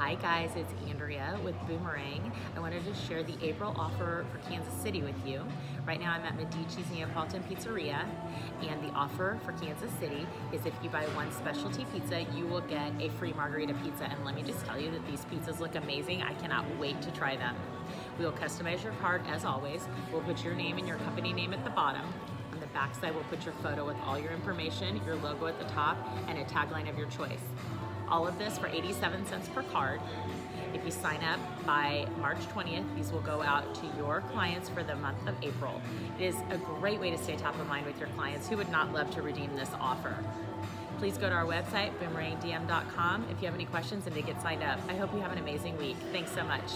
Hi guys, it's Andrea with Boomerang. I wanted to share the April offer for Kansas City with you. Right now I'm at Medici's Neapolitan Pizzeria and the offer for Kansas City is if you buy one specialty pizza, you will get a free margherita pizza. And let me just tell you that these pizzas look amazing. I cannot wait to try them. We will customize your card as always. We'll put your name and your company name at the bottom. On the back side, we'll put your photo with all your information, your logo at the top, and a tagline of your choice. All of this for 87 cents per card. If you sign up by March 20th, these will go out to your clients for the month of April. It is a great way to stay top of mind with your clients who would not love to redeem this offer. Please go to our website, boomerangdm.com, if you have any questions and to get signed up. I hope you have an amazing week. Thanks so much.